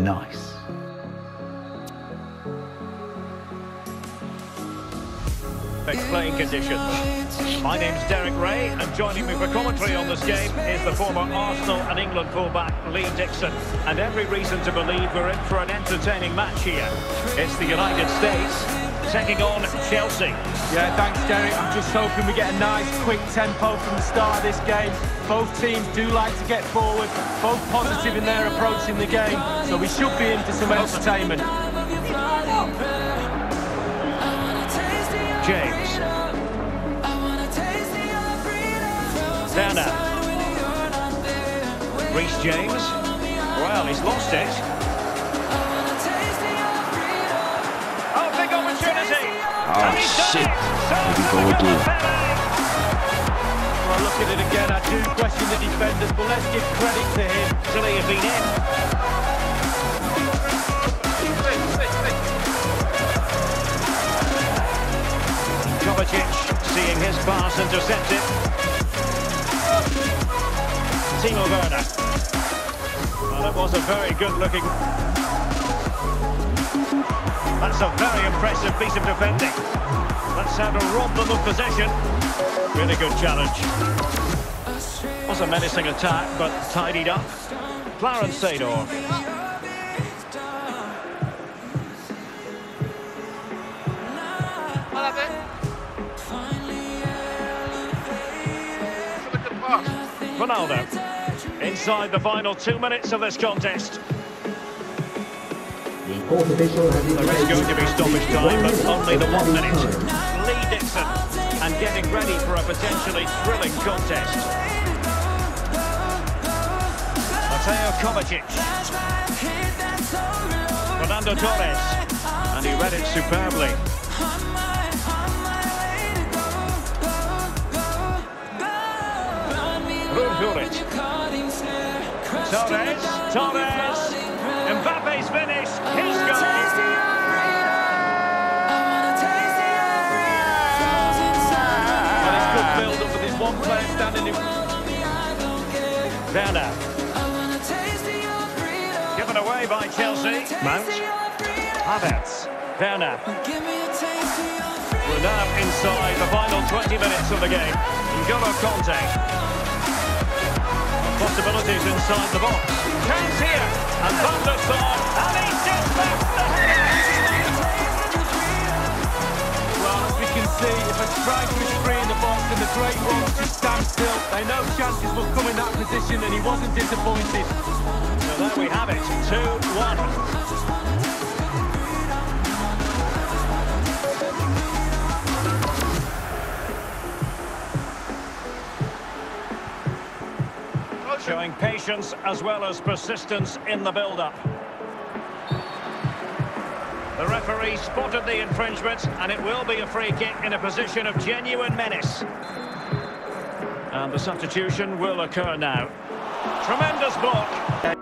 nice. Playing conditions. My name's Derek Rae, and joining me for commentary on this game is the former Arsenal and England fullback Lee Dixon. And every reason to believe we're in for an entertaining match here. It's the United States taking on Chelsea. Yeah, thanks, Derek. I'm just hoping we get a nice, quick tempo from the start of this game. Both teams do like to get forward, both positive in their approach in the game, so we should be in for some entertainment. James. Werner. Reece James. Well, he's lost it. Well, look at it again. I do question the defenders, but let's give credit to him. Italy have been in. Kovacic seeing his pass intercepted. Timo Werner. Well, it was a very good looking... That's a very impressive piece of defending. That's how to rob them of possession. Really good challenge. Was a menacing attack, but tidied up. Clarence Seedorf. Ronaldo. Inside the final two minutes of this contest. The court official has There is going to be stoppage time, but only the one minute. Lee Dixon. And getting ready for a potentially thrilling contest. Mateo Kovacic. Fernando Torres. And he read it superbly. Ruud. Torres. Torres. Mbappe's build-up with his one player standing in... Werner. Given away by Chelsea. Mount. Havertz. Werner. We're now inside the final 20 minutes of the game. N'Golo Kanté. Possibilities inside the box. Chance here. And Van der Sar. Great ones stand still, they know chances will come in that position and he wasn't disappointed. So there we have it. 2-1. Showing patience as well as persistence in the build-up. Referee spotted the infringement and it will be a free kick in a position of genuine menace. And the substitution will occur now. Tremendous block.